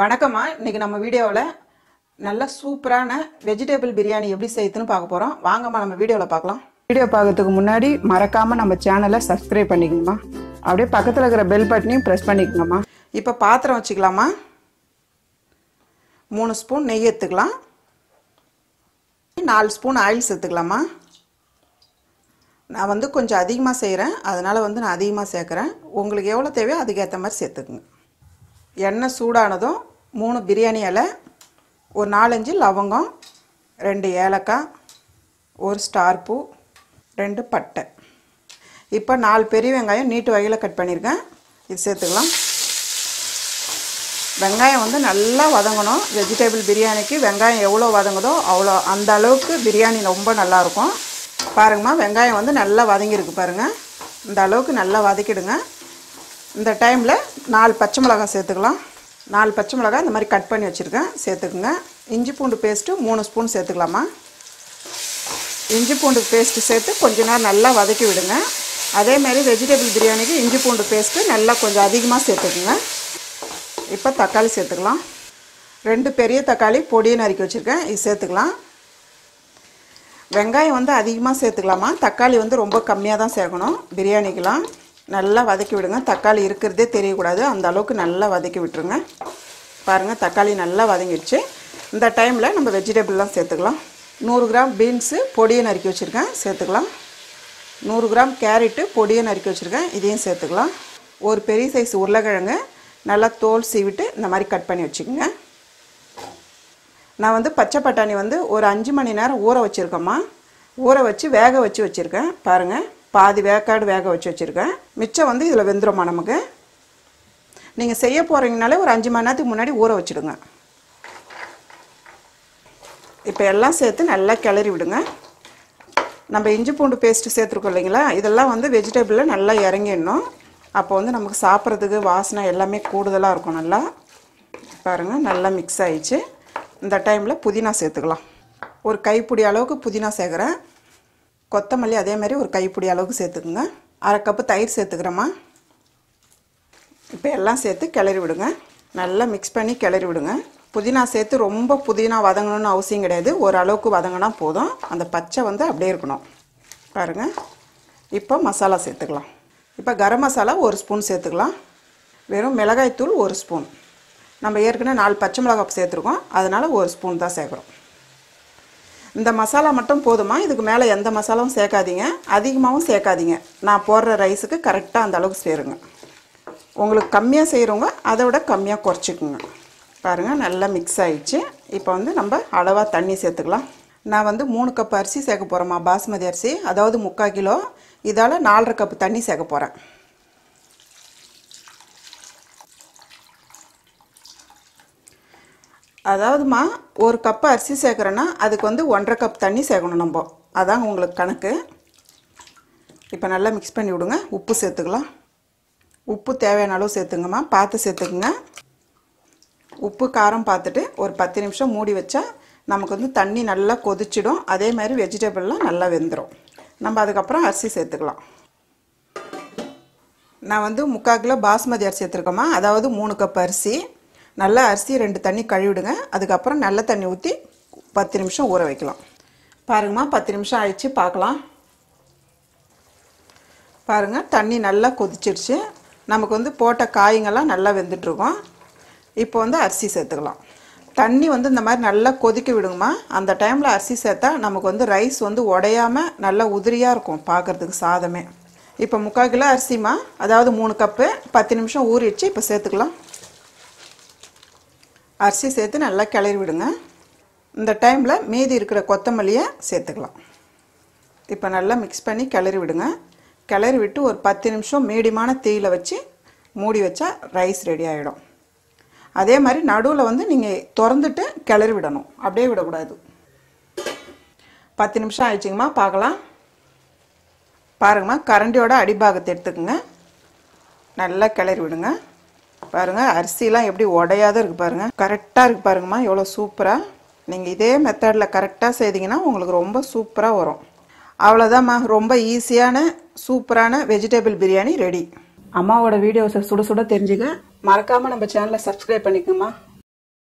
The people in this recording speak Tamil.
வணக்கம்மா. இன்னைக்கு நம்ம வீடியோவில் நல்ல சூப்பரான வெஜிடபிள் பிரியாணி எப்படி செய்யுதுன்னு பார்க்க போகிறோம் வாங்கம்மா நம்ம வீடியோவில் பார்க்கலாம். வீடியோ பார்க்கறதுக்கு முன்னாடி மறக்காமல் நம்ம சேனலை சப்ஸ்கிரைப் பண்ணிக்கணுமா அப்படியே பக்கத்தில் இருக்கிற பெல் பட்டனையும் ப்ரெஸ் பண்ணிக்கோங்கம்மா. இப்போ பாத்திரம் வச்சுக்கலாமா? மூணு ஸ்பூன் நெய் எடுத்துக்கலாம். நாலு ஸ்பூன் ஆயில் சேர்த்துக்கலாமா நான் வந்து கொஞ்சம் அதிகமாக செய்கிறேன் அதனால் வந்து நான் அதிகமாக சேர்க்குறேன். உங்களுக்கு எவ்வளோ தேவையோ அதுக்கேற்ற மாதிரி சேர்த்துக்குங்க. எண்ணெய் சூடானதும் மூணு பிரியாணி இலை ஒரு நாலஞ்சு லவங்கம் ரெண்டு ஏலக்காய் ஒரு ஸ்டார் பூ ரெண்டு பட்டை. இப்போ நாலு பெரிய வெங்காயம் நீட்டு வகையில் கட் பண்ணியிருக்கேன். இது சேர்த்துக்கலாம். வெங்காயம் வந்து நல்லா வதங்கணும். வெஜிடபிள் பிரியாணிக்கு வெங்காயம் எவ்வளோ வதங்குதோ அவ்வளோ அந்த அளவுக்கு பிரியாணி ரொம்ப நல்லாயிருக்கும். பாருங்கம்மா வெங்காயம் வந்து நல்லா வதங்கியிருக்கு பாருங்கள் இந்த அளவுக்கு நல்லா வதக்கிடுங்க. இந்த டைமில் நாலு பச்சை மிளகாய் சேர்த்துக்கலாம். நாலு பச்சை மிளகாய் இந்த மாதிரி கட் பண்ணி வச்சுருக்கேன். சேர்த்துக்குங்க. இஞ்சி பூண்டு பேஸ்ட்டு மூணு ஸ்பூன் சேர்த்துக்கலாமா? இஞ்சி பூண்டு பேஸ்ட்டு சேர்த்து கொஞ்ச நேரம் நல்லா வதக்கி விடுங்க. அதேமாரி வெஜிடபிள் பிரியாணிக்கு இஞ்சி பூண்டு பேஸ்ட்டு நல்லா கொஞ்சம் அதிகமாக சேர்த்துக்குங்க. இப்போ தக்காளி சேர்த்துக்கலாம். ரெண்டு பெரிய தக்காளி பொடியை நறுக்கி வச்சுருக்கேன். இது சேர்த்துக்கலாம். வெங்காயம் வந்து அதிகமாக சேர்த்துக்கலாமா? தக்காளி வந்து ரொம்ப கம்மியாக தான் சேர்க்கணும். பிரியாணிக்கெலாம். நல்லா வதக்கி விடுங்க. தக்காளி இருக்கிறதே தெரியக்கூடாது. அந்த அளவுக்கு நல்லா வதக்கி விட்டுருங்க. பாருங்கள் தக்காளி நல்லா வதங்கிடுச்சு. இந்த டைமில் நம்ம வெஜிடபிள்லாம் சேர்த்துக்கலாம். நூறு கிராம் பீன்ஸு பொடியை நறுக்கி வச்சுருக்கேன். சேர்த்துக்கலாம். நூறு கிராம் கேரட்டு பொடியை நறுக்கி வச்சுருக்கேன். இதையும் சேர்த்துக்கலாம். ஒரு பெரிய சைஸ் உருளைக்கிழங்கு நல்லா தோல் சீவிட்டு இந்த மாதிரி கட் பண்ணி வச்சுக்கோங்க. நான் வந்து பச்சை பட்டாணி வந்து ஒரு அஞ்சு மணி நேரம் ஊற வச்சுருக்கேம்மா. ஊற வச்சு வேக வச்சு வச்சுருக்கேன். பாருங்கள் பாதி வேக்காடு வேக வச்சு வச்சுருக்கேன். மிச்சம் வந்து இதில் வெந்துருமா நமக்கு? நீங்கள் செய்ய போகிறீங்கனாலே ஒரு அஞ்சு மணி நேரத்துக்கு முன்னாடி ஊற வச்சுடுங்க. இப்போ எல்லாம் சேர்த்து நல்லா கிளறி விடுங்க. நம்ம இஞ்சி பூண்டு பேஸ்ட்டு சேர்த்துருக்கோம் இல்லைங்களா? இதெல்லாம் வந்து வெஜிடபிளில் நல்லா இறங்கிடணும். அப்போ வந்து நமக்கு சாப்பிட்றதுக்கு வாசனை எல்லாமே கூடுதலாக இருக்கும் நல்லா. பாருங்கள் நல்லா மிக்ஸ் ஆயிடுச்சு. இந்த டைமில் புதினா சேர்த்துக்கலாம். ஒரு கைப்பிடி அளவுக்கு புதினா சேர்க்குறேன். கொத்தமல்லி அதே மாதிரி ஒரு கைப்பிடி அளவுக்கு சேர்த்துக்குங்க. அரை கப்பு தயிர் சேர்த்துக்கிறோமா இப்போ எல்லாம் சேர்த்து கிளறி விடுங்க. நல்லா மிக்ஸ் பண்ணி கிளறி விடுங்க. புதினா சேர்த்து ரொம்ப புதினா வதங்கணும்னு அவசியம் கிடையாது. ஓரளவுக்கு வதங்கினா போதும். அந்த பச்சை வந்து அப்படியே இருக்கணும். பாருங்கள் இப்போ மசாலா சேர்த்துக்கலாம். இப்போ கரம் மசாலா ஒரு ஸ்பூன் சேர்த்துக்கலாம். வெறும் மிளகாய்த்தூள் ஒரு ஸ்பூன். நம்ம ஏற்கனவே நாலு பச்சை மிளகாய் சேர்த்துருக்கோம். அதனால் ஒரு ஸ்பூன் தான் சேர்க்குறோம். இந்த மசாலா மட்டும் போதுமா? இதுக்கு மேலே எந்த மசாலாவும் சேர்க்காதீங்க. அதிகமாகவும் சேர்க்காதீங்க. நான் போடுற ரைஸுக்கு கரெக்டாக அந்த அளவுக்கு சேருங்க. உங்களுக்கு கம்மியாக செய்கிறவங்க அதை விட கம்மியாக குறைச்சிக்குங்க. பாருங்கள் நல்லா மிக்ஸ் ஆகிடுச்சு இப்போ வந்து நம்ம அளவாக தண்ணி சேர்த்துக்கலாம். நான் வந்து மூணு கப் அரிசி சேர்க்க போகிறேம்மா பாஸ்மதி அரிசி அதாவது முக்கால் கிலோ. இதால் நாலரை கப்பு தண்ணி சேர்க்க போகிறேன் அதாவதுமா ஒரு கப்பு அரிசி சேர்க்குறேன்னா அதுக்கு வந்து ஒன்றரை கப் தண்ணி சேர்க்கணும் நம்ம. அதான் உங்களுக்கு கணக்கு. இப்போ நல்லா மிக்ஸ் பண்ணி விடுங்க. உப்பு சேர்த்துக்கலாம். உப்பு தேவையான அளவு சேர்த்துங்கம்மா. பார்த்து சேர்த்துக்குங்க. உப்பு காரம் பார்த்துட்டு ஒரு பத்து நிமிஷம் மூடி வச்சா நமக்கு வந்து தண்ணி நல்லா கொதிச்சிடும். அதே மாதிரி வெஜிடபிள்லாம் நல்லா வெந்துடும் நம்ம அதுக்கப்புறம் அரிசி சேர்த்துக்கலாம். நான் வந்து முக்கால் கிலோ பாஸ்மதி அரிசி எடுத்துருக்கோம்மா அதாவது மூணு கப் அரிசி. நல்லா அரிசி ரெண்டு தண்ணி கழுவிடுங்க. அதுக்கப்புறம் நல்ல தண்ணி ஊற்றி பத்து நிமிஷம் ஊற வைக்கலாம். பாருங்கம்மா பத்து நிமிஷம் ஆயிடுச்சு பார்க்கலாம். பாருங்கள் தண்ணி நல்லா கொதிச்சிடுச்சு நமக்கு வந்து போட்ட காய்ங்கெல்லாம் நல்லா வெந்துட்ருக்கோம் இப்போ வந்து அரிசி சேர்த்துக்கலாம். தண்ணி வந்து இந்த மாதிரி நல்லா கொதிக்க விடுங்கம்மா. அந்த டைமில் அரிசி சேர்த்தா நமக்கு வந்து ரைஸ் வந்து உடையாமல் நல்லா உதிரியாக இருக்கும் பார்க்குறதுக்கு சாதமே. இப்போ முக்கால் கிலோ அரிசிமா அதாவது மூணு கப்பு. பத்து நிமிஷம் ஊறிடுச்சு இப்போ சேர்த்துக்கலாம். அரிசி சேர்த்து நல்லா கிளறி விடுங்க. இந்த டைமில் மீதி இருக்கிற கொத்தமல்லியை சேர்த்துக்கலாம். இப்போ நல்லா மிக்ஸ் பண்ணி கிளறி விடுங்க. கிளறி விட்டு ஒரு பத்து நிமிஷம் மீடியமான தீயில் வச்சு மூடி வச்சா ரைஸ் ரெடி ஆகிடும் அதே மாதிரி நடுவில் வந்து நீங்கள் திறந்துட்டு கிளறி விடணும். அப்படியே விடக்கூடாது. பத்து நிமிஷம் ஆயிடுச்சிங்கம்மா பார்க்கலாம். பாருங்கம்மா கரண்டியோட அடிபாகத்தை எடுத்துக்கோங்க. நல்லா கிளறி விடுங்க. பாருங்கள் அரிசிலாம் எப்படி உடையாத இருக்குது பாருங்கள் கரெக்டாக இருக்குது பாருங்கம்மா எவ்வளோ சூப்பராக நீங்கள் இதே மெத்தடில் கரெக்டாக செய்தீங்கன்னா உங்களுக்கு ரொம்ப சூப்பராக வரும். அவ்வளோதாம்மா ரொம்ப ஈஸியான சூப்பரான வெஜிடபிள் பிரியாணி ரெடி அம்மாவோட வீடியோஸை சுட சுட தெரிஞ்சுக்க மறக்காமல் நம்ம சேனலை சப்ஸ்கிரைப் பண்ணிக்கோமா